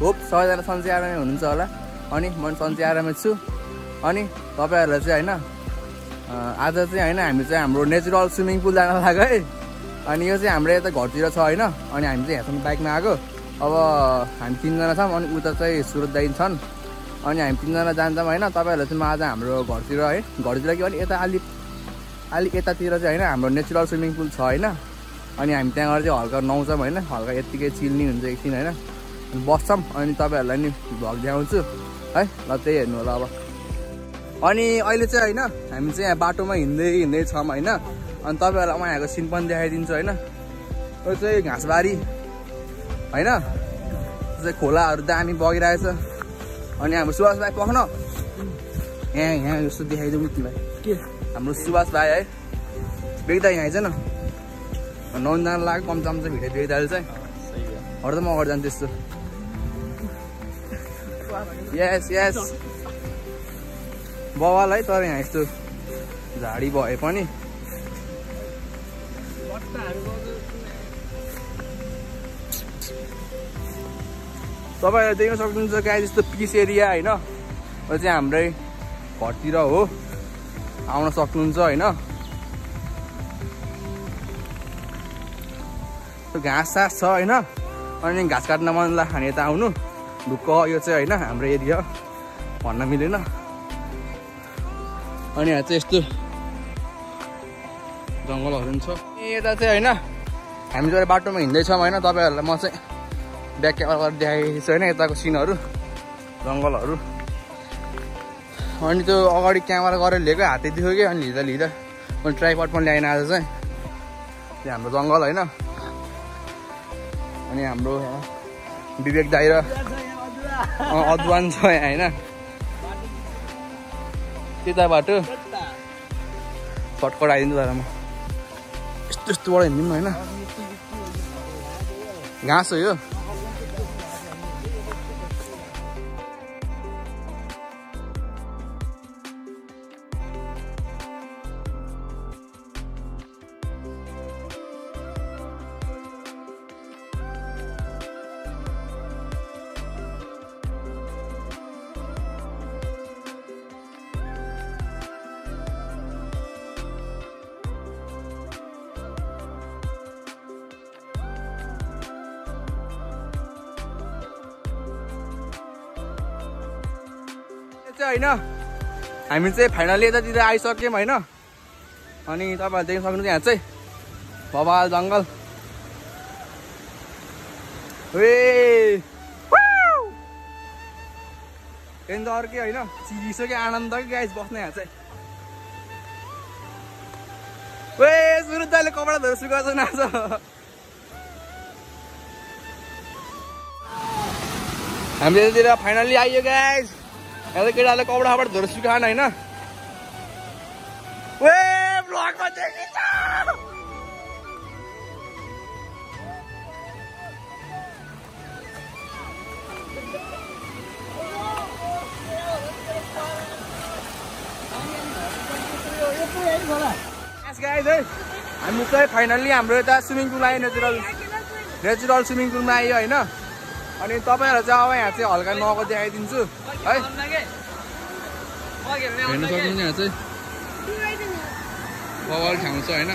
Hope सबैजना सन्चै आरामै हुनुहुन्छ होला। अनि म सन्चै आरामै छु। अनि तपाईँहरूलाई चाहिँ होइन आज चाहिँ होइन हामी चाहिँ हाम्रो नेचुरल स्विमिङ पुल जान लाग्यो है। अनि यो चाहिँ हाम्रो यता घरतिर छ होइन अनि हामी चाहिँ यहाँसम्म बाइकमा आएको अब हामी तिनजना छौँ अनि उता चाहिँ सुरत दाइ छन्। अनि हामी तिनजना जान्छौँ होइन तपाईँहरूलाई चाहिँ म आज हाम्रो घरतिर है घरतिर कि भने यता अलिक अलिक यतातिर चाहिँ होइन हाम्रो नेचुरल स्विमिङ पुल छ होइन। अनि हामी त्यहाँ गएर चाहिँ हल्का नुहाउँछौँ होइन हल्का यत्तिकै चिल्नी हुन्छ एकछिन होइन। अनि बस्छौँ अनि तपाईँहरूलाई नि भ्लग देखाउँछु। है ल त्यही हेर्नु होला अब। अनि अहिले चाहिँ होइन हामी चाहिँ यहाँ बाटोमा हिँड्दै हिँड्दै छौँ होइन। अनि तपाईँहरूलाई म यहाँको सिन पनि देखाइदिन्छु होइन। यो चाहिँ घाँसबारी होइन? चाहिँ खोलाहरू दामी बगिरहेछ अनि हाम्रो सुभाष भाइ पख्न यहाँ यहाँ जस्तो देखाइदिउँ तिमीलाई। के? हाम्रो सुभाष भाइ है बेग्दा यहाँ आइज न। नौजना लाग्यो कम चम्चा भिडियो बेग्दाले चाहिँ। त म अगाडि जान्छु त्यस्तो। यस यस बवाल है तर यहाँ यस्तो झाडी भए पनि। तपाईँहरूले देख्न सक्नुहुन्छ गाई जस्तो पिस एरिया होइन? यो चाहिँ हाम्रै घरतिर हो। आउन सक्नुहुन्छ होइन? घाँस सास छ होइन? अनि घाँस काट्न मन लाग्यो भने यता आउनु। ढुक्क यो चाहिँ होइन हाम्रो एरिया भन्न मिलेन। अनि यहाँ चाहिँ यस्तो जङ्गलहरू पनि छ। यता चाहिँ होइन हामी चाहिँ बाटोमा हिँड्दैछौँ होइन तपाईँहरूलाई म चाहिँ ब्याक क्यामेरा गरेर देखाएको छु होइन यताको सिनहरू जङ्गलहरू। अनि त्यो अगाडि क्यामेरा गरेर लिएको हातै दियो कि अनि लिँदा लिँदा अनि ट्राइपट पनि ल्याएन आज चाहिँ त्यो हाम्रो जङ्गल होइन। अनि हाम्रो विवेक दाइ र अदुवान छ यहाँ होइन? त्यता बाटो सर्टकट आइदिनु तर म। यस्तो यस्तोबाट हिँड्यौँ होइन? घाँस हो यो। चाहिँ होइन? हामी चाहिँ फाइनली यतातिर आइसक्यौँ होइन? अनि तपाईँहरूले देख्न सक्नुहुन्छ यहाँ चाहिँ बबाल जङ्गल। ए अर्कै होइन? चिरिसो कि आनन्द कि गाइस बस्ने यहाँ चाहिँ। ए सुरु दाइले कपडा धोएर सुकाएको नाच। हामी यतातिर फाइनल्ली आइयो गाइस यहाँ त केटाले कपडा कपडा धोएर सुकाएन होइन हामी चाहिँ फाइनल्ली हाम्रो यता स्विमिङ पुल आयो नेचुरल नेचुरल स्विमिङ पुलमा आयो होइन? अनि तपाईँहरू चाहिँ अब यहाँ चाहिँ हल्का नुहाएको देखाइदिन्छु। है? हेर्नु सक्नुहुन्छ यहाँ चाहिँ? बवाल ठाउँ छ होइन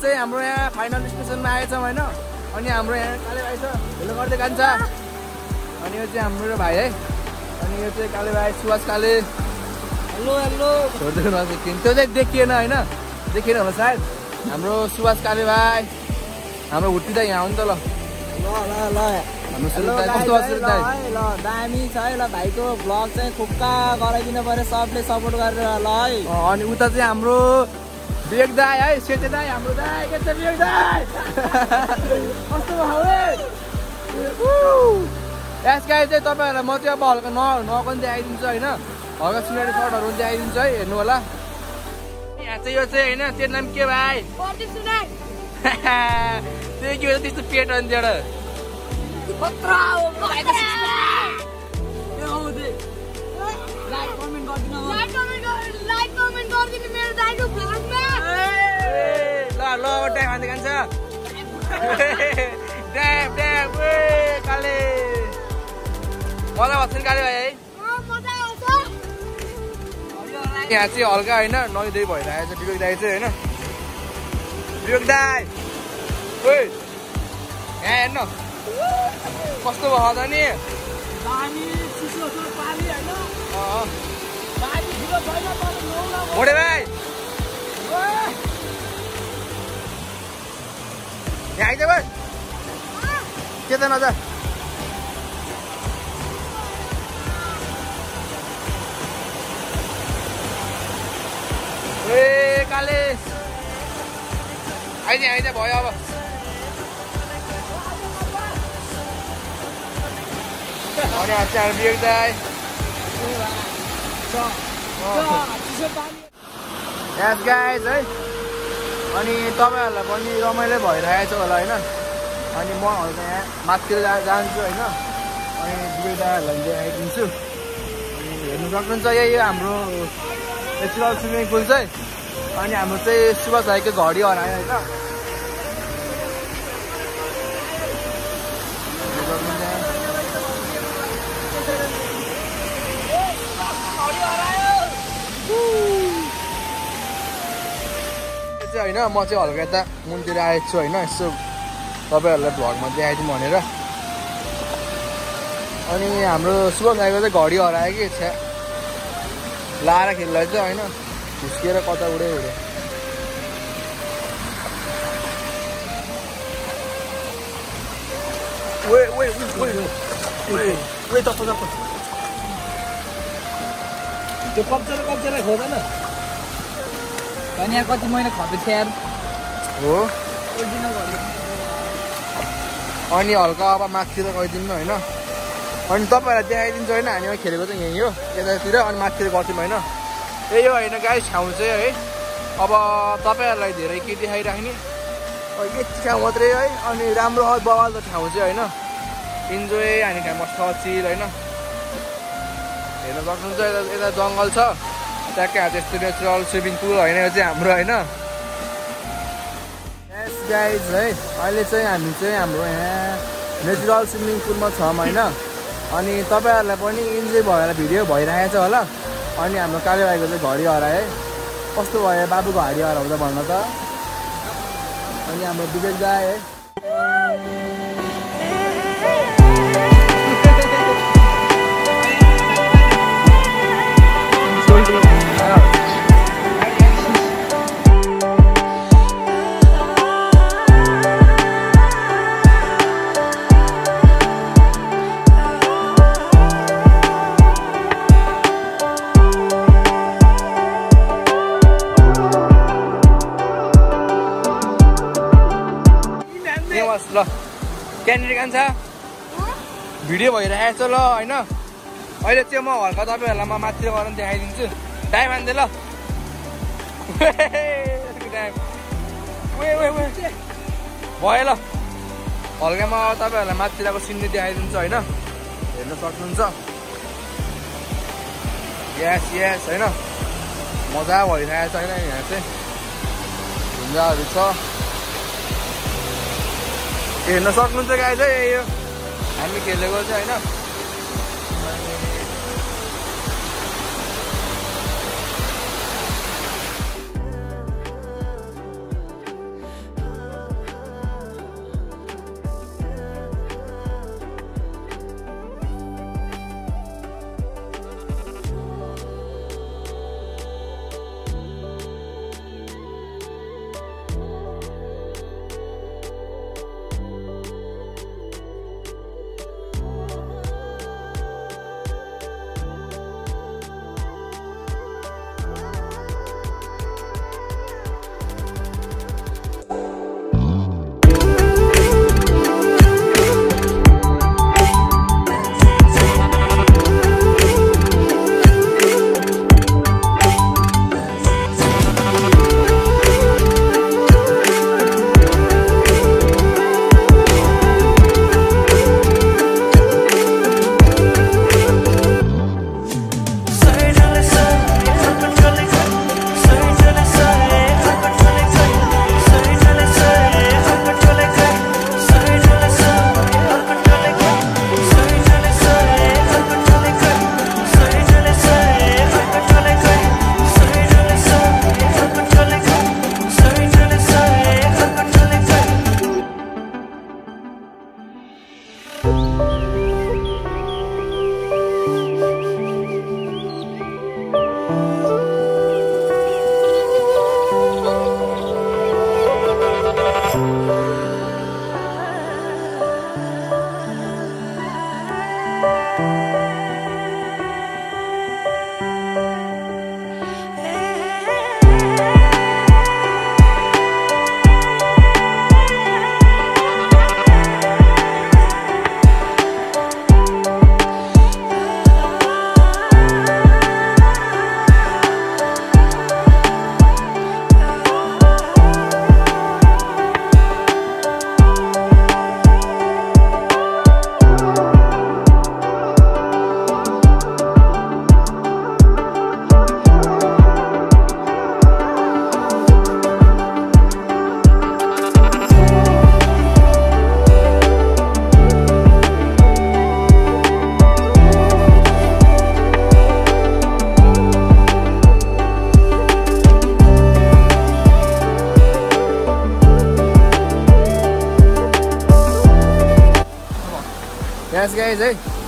चाहिँ हामी चाहिँ हाम्रो यहाँ फाइनल स्टेसनमा आएछौँ होइन? अनि हाम्रो यहाँ काले भाइ छ हेलो गर्दै कान्छ अनि यो चाहिँ हाम्रो भाइ है। अनि यो चाहिँ काले भाइ सुवास काले। Hello hello. छोडिदिनु नसकिन् त्यो चाहिँ देखिएन होइन? देखिएन होला सायद। हाम्रो सुवास काले भाइ हाम्रो हुट्टी त यहाँ हो नि त ल। ल ल ल। दामी छ है ल भाइको भ्लग चाहिँ खुक्का गराइदिनु पर्यो सबले सपोर्ट गरेर ल है। अनि उता चाहिँ हाम्रो विवेक दाई है सेते दाई हाम्रो दाई के दाई कस्तो भयो यस गाई चाहिँ तपाईँहरूलाई म चाहिँ अब हल्का न नकन चाहिँ आइदिन्छु होइन हल्का सिनेरी सर्टहरू चाहिँ आइदिन्छु है हेर्नु होला यहाँ चाहिँ यो चाहिँ होइन त्यो नाम के भाइ त्यो के हो त्यस्तो पेट अनि त्यहाँबाट ल ल टाइम खाँदै खान्छ ड्याब ए काले। मजा भएको छ नि काले भाइ है? यहाँ चाहिँ हल्का होइन नुहाइधुइ भइरहेको छ विवेक दाई चाहिँ होइन? विवेक दाई। ओइ यहाँ हेर्नु। कस्तो भयो त नि? अँ, मोडे भाइ यहाँ आइज भाइ के त नजा ए काले आइज आइज भयो अब अनि आज चाहिँ हामी विवेक दाई यस गाइज है अनि तपाईँहरूलाई पनि रमाइलो भइरहेको छ होला होइन? अनि म यहाँ माथितिर जा जान्छु होइन? अनि दुवै दाहरूलाई चाहिँ आइदिन्छु। अनि हेर्नु सक्नुहुन्छ यही हाम्रो नेचुरल स्विमिङ पुल चाहिँ। अनि हाम्रो चाहिँ सुभाष भाइको घडी हरायो होइन हेर्नु सक्नुहुन्छ। यो चाहिँ होइन म चाहिँ हल्का यता मुनतिर आएको छु होइन यसो तपाईँहरूलाई भ्लगमा देखाइदिउँ भनेर। अनि हाम्रो सुभाष भाइको चाहिँ घडी हरायो कि छ्या। लाएर खेल्दा चाहिँ होइन झुस्किएर कता उड्यो उड्यो तप त्यो कब्जाले कब्जालाई खोज्दैन यहाँ कति महिना खपेको यार। हो? अनि हल्का अब माथितिर गइदिनु होइन। अनि तपाईँहरूलाई देखाइदिन्छु होइन हामी खेलेको चाहिँ यहीँ हो यतातिर अनि माथितिर गर्थ्यौँ होइन। यही हो होइन गाई ठाउँ चाहिँ है। अब तपाईँहरूलाई धेरै के देखाइराख्ने? यति ठाउँ मात्रै है अनि राम्रो बवाल त ठाउँ चाहिँ होइन। इन्जोय हाने ठाउँ मस्त चिल होइन। हेर्न सक्नुहुन्छ यता यता जङ्गल छ। ट्याक्कै हात यस्तो नेचुरल स्विमिङ पुल होइन यो चाहिँ हाम्रो होइन। गाइज है अहिले चाहिँ हामी चाहिँ हाम्रो यहाँ नेचुरल स्विमिङ पुलमा छौँ होइन। अनि तपाईँहरूलाई पनि इन्जोय भएर भिडियो भइरहेको छ होला। अनि हाम्रो काले भाइको चाहिँ घडी हरायो है। कस्तो भयो बाबुको घडी हराउँदा भन्न त। अनि हाम्रो विवेक दाई है। ल। त्यहाँनिर कान्छ भिडियो भइरहेको छ ल होइन? अहिले चाहिँ म हल्का तपाईँहरूलाई म माथि गएर देखाइदिन्छु। टाइम हान्दै ल। भयो ल। हल्कामा तपाईँहरूलाई माथितिरको सिन्नी देखाइदिन्छु होइन? हेर्न सक्नुहुन्छ। यस यस होइन? मजा भइरहेको छ होइन यहाँ चाहिँ। ढुङ्गाहरू छ। हेर्न सक्नुहुन्छ गाई चाहिँ यही हो। हामी खेलेको चाहिँ होइन।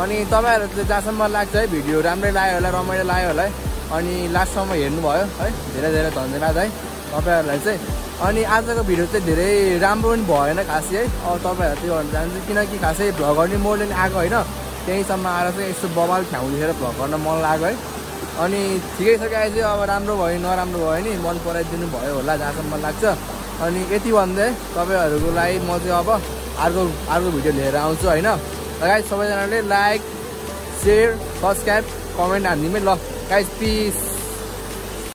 अनि तपाईँहरू चाहिँ जहाँसम्म लाग्छ है भिडियो राम्रै लाग्यो होला रमाइलो लाग्यो होला है। अनि लास्टसम्म हेर्नुभयो है धेरै धेरै धन्यवाद है तपाईँहरूलाई चाहिँ। अनि आजको भिडियो चाहिँ धेरै राम्रो पनि भएन खासै है। अब तपाईँहरू चाहिँ भन्न चाहन्छु किनकि खासै भ्लग गर्ने मोडले पनि आएको होइन। त्यहीँसम्म आएर चाहिँ यस्तो बबाल देखेर भ्लग गर्न मन लाग्यो है। अनि ठिकै छ गाई चाहिँ अब राम्रो भयो नराम्रो भयो नि मन पराइदिनु भयो होला जहाँसम्म लाग्छ। अनि यति भन्दै तपाईँहरूको लागि म चाहिँ अब अर्को अर्को भिडियो लिएर आउँछु होइन। गाइस सबैजनाले लाइक सेयर सब्सक्राइब कमेन्ट हानिदिनु ल। Guys peace